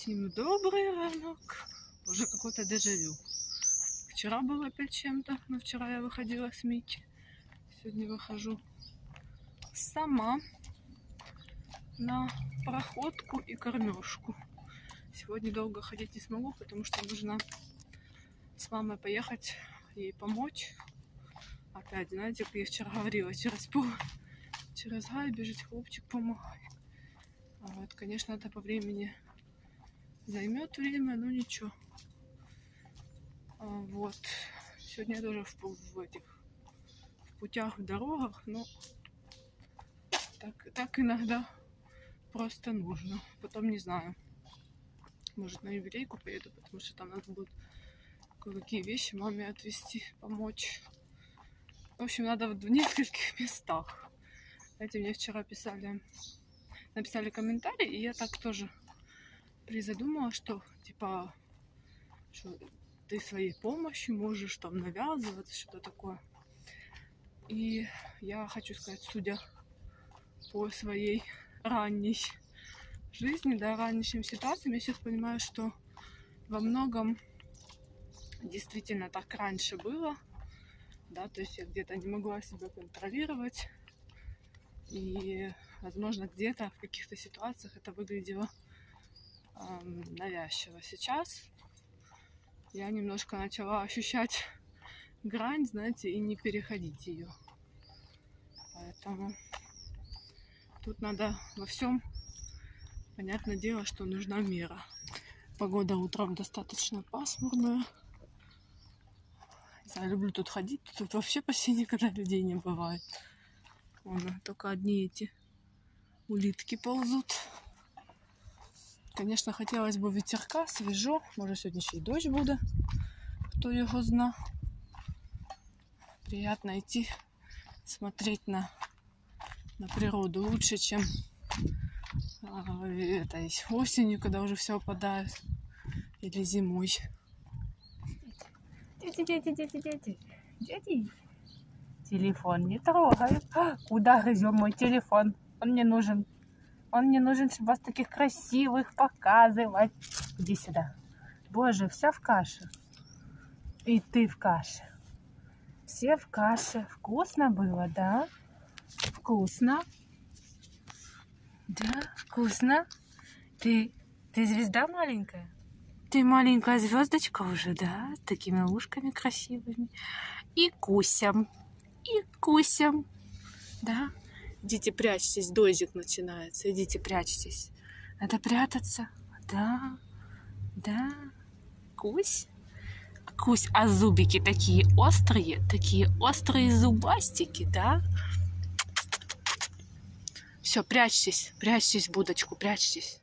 Всем добрый ранок. Уже какой-то дежавю. Вчера было опять чем-то, но вчера я выходила с Мики. Сегодня выхожу сама на проходку и кормежку. Сегодня долго ходить не смогу, потому что нужно с мамой поехать ей помочь. Опять, знаете, как я вчера говорила, через пол, через гай бежит хлопчик, помогай. Вот, конечно, это по времени займет время, но ничего. А, вот. Сегодня я тоже в, в этих в путях, в дорогах, но так, так иногда просто нужно. Потом не знаю. Может на юбилейку поеду, потому что там надо будет кое-какие вещи маме отвезти, помочь. В общем, надо в нескольких местах. Знаете, мне вчера писали, написали комментарий, и я так тоже призадумала, что типа, что ты своей помощью можешь там навязываться, что-то такое. И я хочу сказать, судя по своей ранней жизни, да, раннейшим ситуациям, я сейчас понимаю, что во многом действительно так раньше было, да, то есть я где-то не могла себя контролировать, и, возможно, где-то в каких-то ситуациях это выглядело навязчиво. Сейчас я немножко начала ощущать грань, знаете, и не переходить ее. Поэтому тут надо во всем, понятное дело, что нужна мера. Погода утром достаточно пасмурная. Я люблю тут ходить. Тут вообще почти никогда людей не бывает. Вон, только одни эти улитки ползут. Конечно, хотелось бы ветерка, свежо. Может, сегодня еще и дождь буде. Кто его зна. Приятно идти, смотреть на, на природу лучше, чем а, это, осенью, когда уже все опадает. Или зимой. Дети, дети, дети, дети. Дети. Телефон не трогай. А, куда грызем мой телефон? Он мне нужен. Он мне нужен, чтобы вас таких красивых показывать. Иди сюда. Боже, вся в каше. И ты в каше. Все в каше. Вкусно было, да? Вкусно. Да, вкусно. Ты, ты звезда маленькая? Ты маленькая звездочка уже, да? Такими ушками красивыми. И кусям. И кусям. Да? Идите прячьтесь, дождик начинается. Идите прячьтесь. Надо прятаться. Да, да. Кусь. Кусь, а зубики такие острые, такие острые зубастики, да? Все, прячьтесь, прячьтесь будочку, прячьтесь.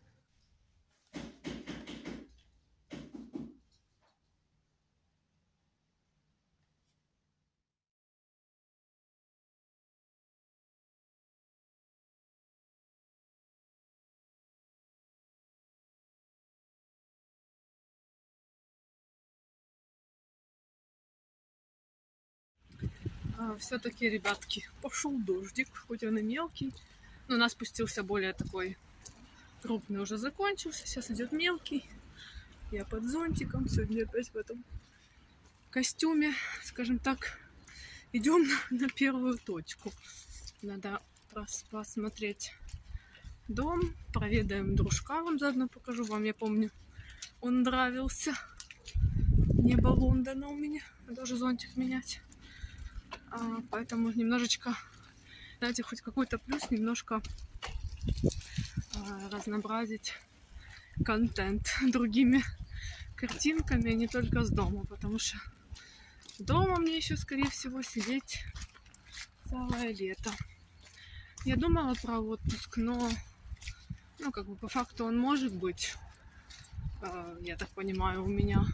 Все-таки, ребятки, пошел дождик, хоть он и мелкий, но у нас спустился более такой крупный уже закончился, сейчас идет мелкий. Я под зонтиком, сегодня опять в этом костюме, скажем так, идем на, первую точку. Надо пос посмотреть дом, проведаем дружка, вам заодно покажу вам, я помню, он нравился. Небо Лондона у меня, уже зонтик менять. А, поэтому немножечко, знаете, хоть какой-то плюс, немножко а, разнообразить контент другими картинками, а не только с дома, потому что дома мне еще, скорее всего, сидеть целое лето. Я думала про отпуск, но, ну, как бы по факту он может быть, э, я так понимаю, у меня,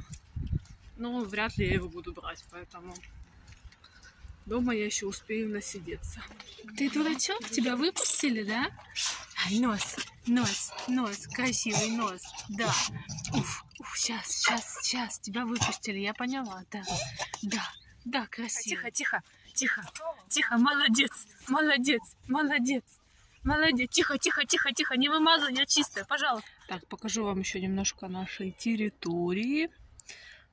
но вряд ли я его буду брать, поэтому Дома я еще успею насидеться. Ты дурачок? Тебя выпустили, да? Ай, нос, нос, нос, красивый нос. Да. Уф, уф, сейчас, сейчас, сейчас. Тебя выпустили, я поняла, да. Да, да, красиво. Тихо, тихо, тихо, тихо, молодец, молодец, молодец. Молодец. Тихо, тихо, тихо, тихо. Не вымазывай, я чистая, пожалуйста. Так, покажу вам еще немножко нашей территории.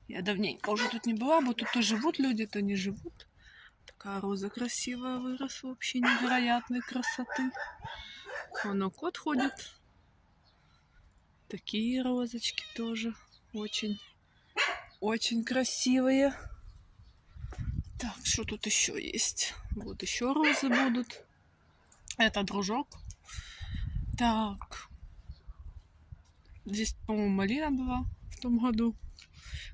Я давненько уже тут не была, вот тут то живут люди, то не живут. Такая роза красивая выросла, вообще невероятной красоты. Вон кот ходит. Такие розочки тоже очень, очень красивые. Так, что тут еще есть? Вот еще розы будут. Это дружок. Так. Здесь, по-моему, малина была в том году.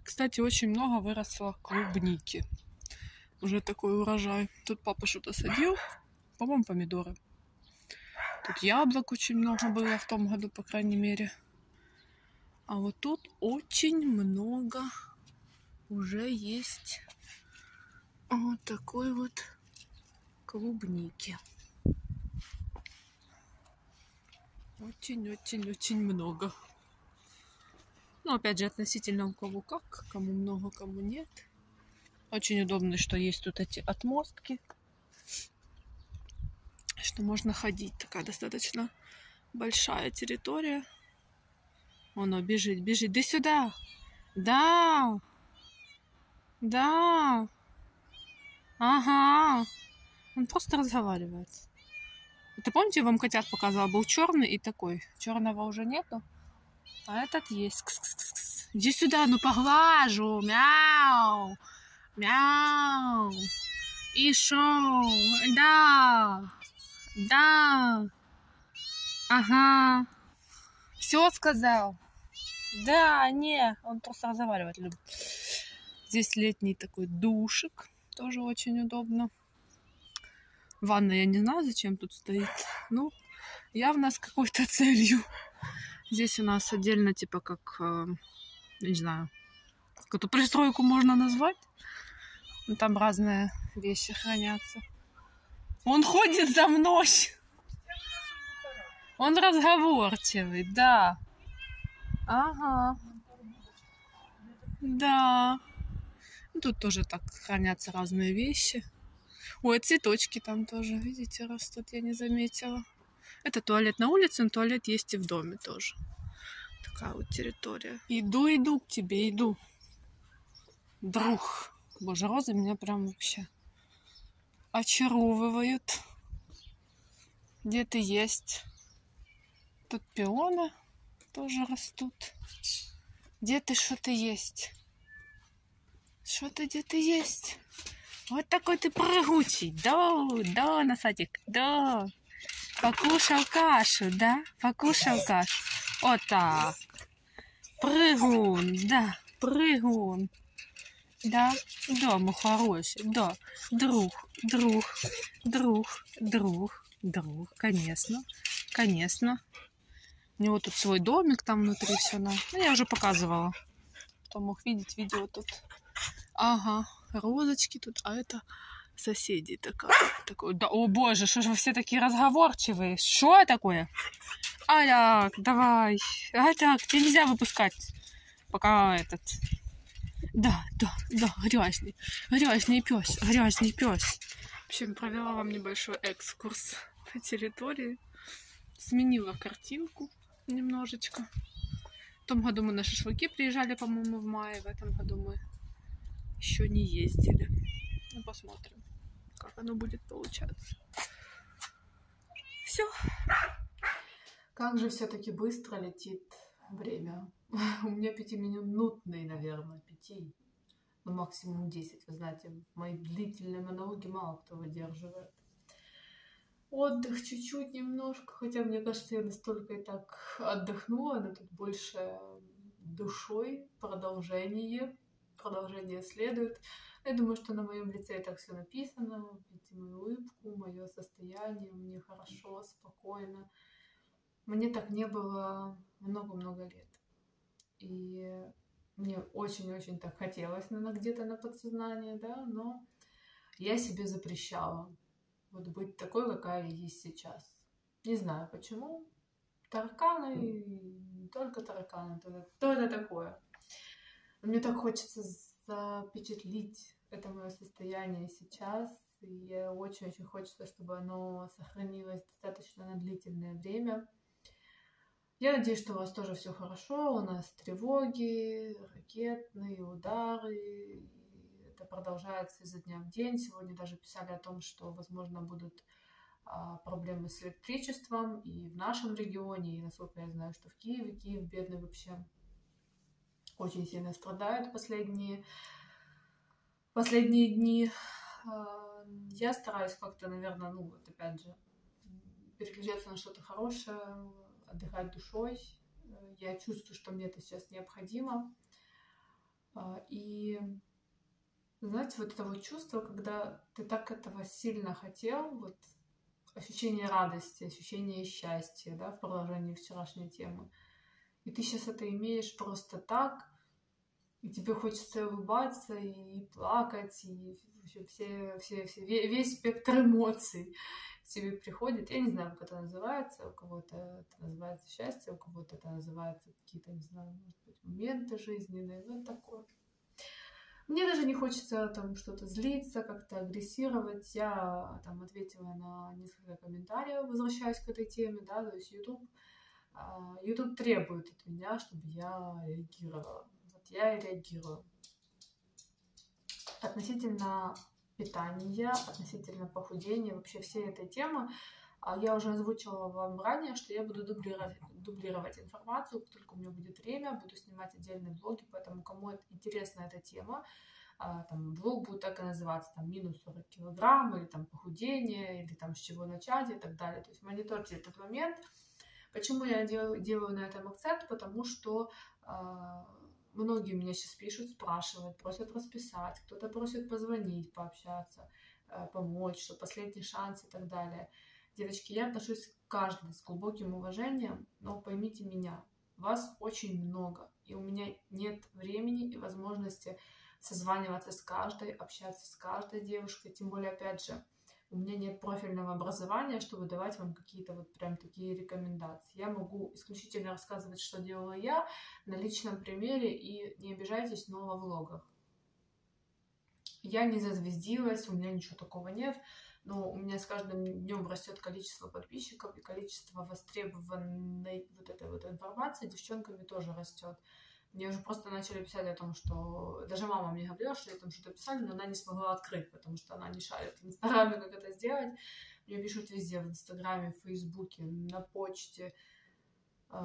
Кстати, очень много выросло клубники. Уже такой урожай. Тут папа что-то садил. По-моему, помидоры. Тут яблок очень много было в том году, по крайней мере. А вот тут очень много уже есть вот такой вот клубники. Очень-очень-очень много. Но опять же, относительно у кого как, кому много, кому нет. Очень удобно, что есть тут эти отмостки, что можно ходить. Такая достаточно большая территория. Оно бежит, бежит. Иди сюда. Да. Да. Ага. Он просто разговаривает. Это помните, я вам котят показывала? Был черный и такой. Черного уже нету. А этот есть. Кс -кс -кс -кс. Иди сюда, ну поглажу. Мяу. Мяу. И шоу. Да. Да. Ага. Все сказал. Да, не, он просто разговаривать любит. Здесь летний такой душик, тоже очень удобно. Ванна, я не знаю, зачем тут стоит. Ну, явно с какой-то целью. Здесь у нас отдельно, типа, как, э, не знаю, как эту пристройку можно назвать. Ну, там разные вещи хранятся. Он ходит за мной. Он разговорчивый, да. Ага. Да. Тут тоже так хранятся разные вещи. Ой, цветочки там тоже, видите, растут, я не заметила. Это туалет на улице, но туалет есть и в доме тоже. Такая вот территория. Иду, иду к тебе, иду. Друг. Боже, розы меня прям вообще очаровывают. Где ты есть? Тут пионы тоже растут. Где ты что-то есть? Что-то где-то есть. Вот такой ты прыгучий. Да, да, носатик, да. Покушал кашу, да? Покушал кашу. Вот так. Прыгун, да, прыгун. Да, да, мой хороший, да. Друг, друг, друг, друг, друг, конечно, конечно. У него тут свой домик там внутри все. На... Ну, я уже показывала. Кто мог видеть видео тут. Ага, розочки тут, а это соседи такая. Такой, да, о боже, что же вы все такие разговорчивые? Что такое? Аляк, давай. А так, тебе нельзя выпускать. Пока этот... Да, да, да, грязный. Грязный пес, грязный пес. В общем, провела вам небольшой экскурс по территории. Сменила картинку немножечко. В том году мы на шашлыки приезжали, по-моему, в мае. В этом году мы еще не ездили. Ну, посмотрим, как оно будет получаться. Все. Как же все-таки быстро летит время. У меня пятиминутный, наверное, пяти, ну максимум десять. Вы знаете, мои длительные монологи мало кто выдерживает отдых чуть-чуть немножко, хотя мне кажется, я настолько и так отдохнула, но тут больше душой, продолжение, продолжение следует. Я думаю, что на моем лице и так все написано, видите мою улыбку, мое состояние, мне хорошо, спокойно. Мне так не было много-много лет. И мне очень-очень так хотелось, наверное, где-то на подсознание, да, но я себе запрещала вот быть такой, какая есть сейчас. Не знаю почему. Тараканы, только тараканы, что это такое? Мне так хочется запечатлить это мое состояние сейчас, и очень-очень хочется, чтобы оно сохранилось достаточно на длительное время. Я надеюсь, что у вас тоже все хорошо. У нас тревоги, ракетные удары. Это продолжается изо дня в день. Сегодня даже писали о том, что, возможно, будут а, проблемы с электричеством и в нашем регионе, и, насколько я знаю, что в Киеве. Киев бедный вообще очень сильно страдает последние, последние дни. А, я стараюсь как-то, наверное, ну вот опять же, переключаться на что-то хорошее, отдыхать душой. Я чувствую, что мне это сейчас необходимо. А, и знаете, вот это вот чувство, когда ты так этого сильно хотел, вот ощущение радости, ощущение счастья, да, в продолжении вчерашней темы. И ты сейчас это имеешь просто так, и тебе хочется улыбаться и плакать, и все, все, все, все, весь спектр эмоций тебе приходит. Я не знаю, как это называется, у кого-то это называется счастье, у кого-то это называется какие-то, не знаю, может быть, моменты жизненные, ну, такое. Мне даже не хочется там что-то злиться, как-то агрессировать. Я там ответила на несколько комментариев, возвращаясь к этой теме, да, то есть YouTube, а, YouTube требует от меня, чтобы я реагировала. Вот я и реагирую. Относительно питания, относительно похудения, вообще всей этой темы, а, я уже озвучила вам ранее, что я буду дублировать, дублировать информацию, только у меня будет время, буду снимать отдельные блоги, поэтому кому интересна эта тема, а, там, блог будет так и называться, там, минус 40 килограмм, или там похудение, или там с чего начать и так далее. То есть мониторьте этот момент. Почему я делаю, делаю на этом акцент? Потому что э, многие меня сейчас пишут, спрашивают, просят расписать, кто-то просит позвонить, пообщаться, э, помочь, что последний шанс и так далее. Девочки, я отношусь к каждой с глубоким уважением, но поймите меня, вас очень много, и у меня нет времени и возможности созваниваться с каждой, общаться с каждой девушкой, тем более, опять же, у меня нет профильного образования, чтобы давать вам какие-то вот прям такие рекомендации. Я могу исключительно рассказывать, что делала я на личном примере, и не обижайтесь, но во влогах. Я не зазвездилась, у меня ничего такого нет но у меня с каждым днем растет количество подписчиков и количество востребованной вот этой вот информации девчонками тоже растет. Мне уже просто начали писать о том, что даже мама мне говорила, что я там что-то писали, но она не смогла открыть, потому что она не шарит в Инстаграме, как это сделать. Мне пишут везде, в Инстаграме, в Фейсбуке, на почте, э,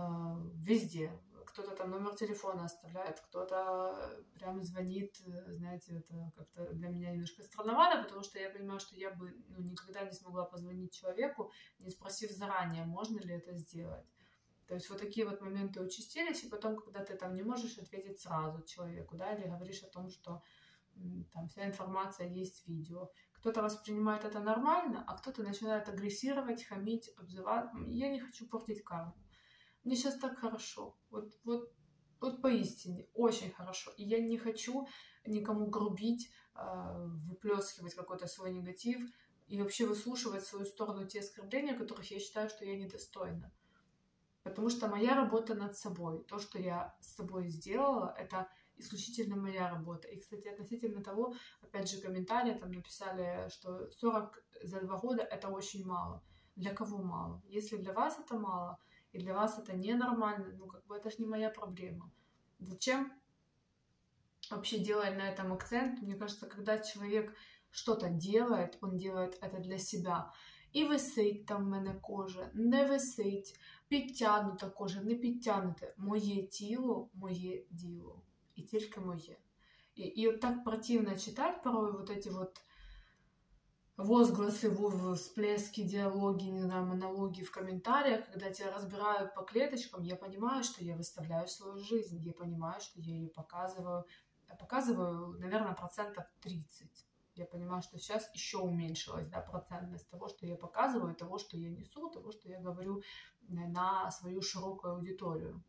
везде кто-то там номер телефона оставляет, кто-то прям звонит, знаете, это как-то для меня немножко странновато, потому что я понимаю, что я бы ну, никогда не смогла позвонить человеку, не спросив заранее, можно ли это сделать. То есть вот такие вот моменты участились, и потом, когда ты там не можешь ответить сразу человеку, да, или говоришь о том, что там вся информация есть в видео. Кто-то воспринимает это нормально, а кто-то начинает агрессировать, хамить, обзывать. Я не хочу портить карму. Мне сейчас так хорошо. Вот, вот, вот поистине, очень хорошо. И я не хочу никому грубить, а, выплескивать какой-то свой негатив и вообще выслушивать свою сторону те оскорбления, которых я считаю, что я недостойна. Потому что моя работа над собой, то, что я с собой сделала, это исключительно моя работа. И, кстати, относительно того, опять же, комментарии там написали, что 40 за два года это очень мало. Для кого мало? Если для вас это мало, и для вас это ненормально, ну как бы это же не моя проблема. Зачем вообще делать на этом акцент? Мне кажется, когда человек что-то делает, он делает это для себя. І висить там в мене кожа, не висить, підтягнута кожа, не підтягнута. Моє тіло, моє діло. І тільки моє. І, і от так противно читати порой вот эти вот возгласы, всплески, диалоги, не знаю, монологи в комментариях, когда тебя разбирают по клеточкам, я понимаю, что я выставляю свою жизнь, я понимаю, что я ее показываю, я показываю, наверное, процентов 30. Я понимаю, что сейчас еще уменьшилась да, процентность того, что я показываю, того, что я несу, того, что я говорю на свою широкую аудиторию.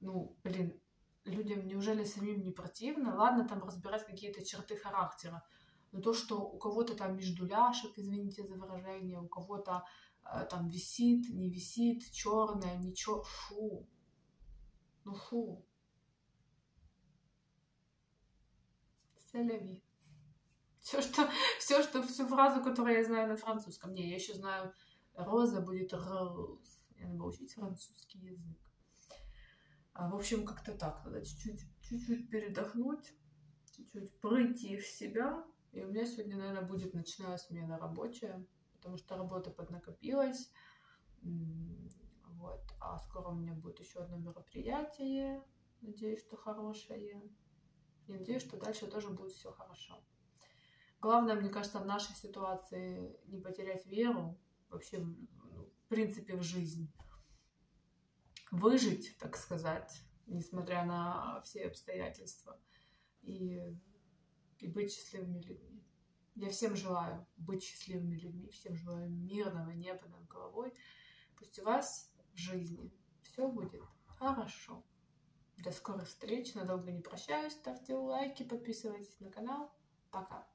Ну, блин, людям неужели самим не противно? Ладно, там разбирать какие-то черты характера, но то, что у кого-то там между ляшек, извините за выражение, у кого-то э, там висит, не висит, черное, ничего, фу. Ну фу. Селяви. Все, что, все, что, всю фразу, которую я знаю на французском. Не, я еще знаю, роза будет роз. Мне надо учить французский язык. А, в общем, как-то так. Надо чуть-чуть, чуть-чуть передохнуть, чуть-чуть пройти в себя. И у меня сегодня, наверное, будет ночная смена рабочая, потому что работа поднакопилась. Вот. А скоро у меня будет еще одно мероприятие. Надеюсь, что хорошее. И надеюсь, что дальше тоже будет все хорошо. Главное, мне кажется, в нашей ситуации не потерять веру вообще, ну, в принципе, в жизнь. Выжить, так сказать, несмотря на все обстоятельства. И, и быть счастливыми людьми. Я всем желаю быть счастливыми людьми, всем желаю мирного неба над головой. Пусть у вас в жизни все будет хорошо. До скорых встреч, надолго не прощаюсь, ставьте лайки, подписывайтесь на канал. Пока!